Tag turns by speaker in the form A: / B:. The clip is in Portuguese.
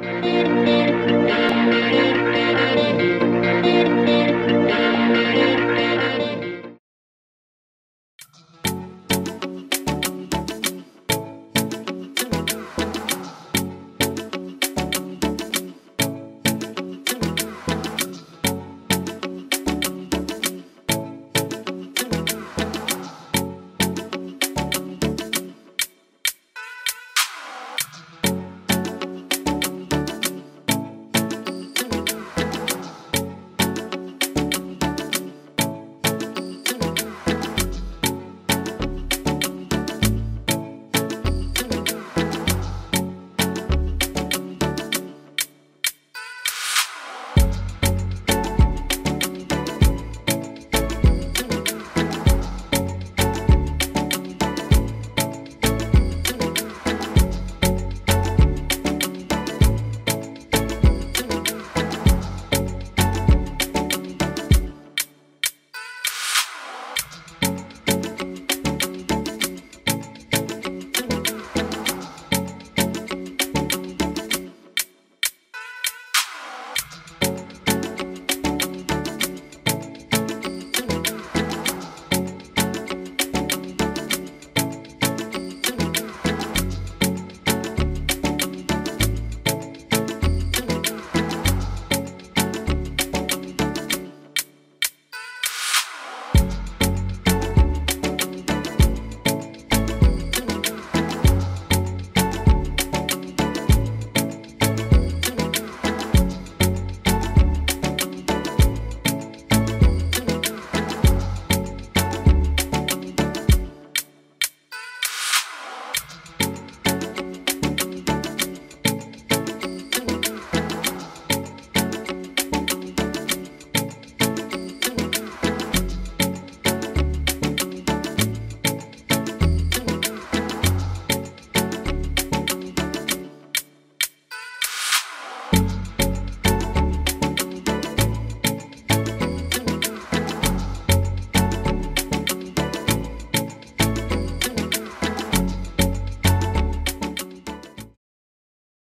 A: Música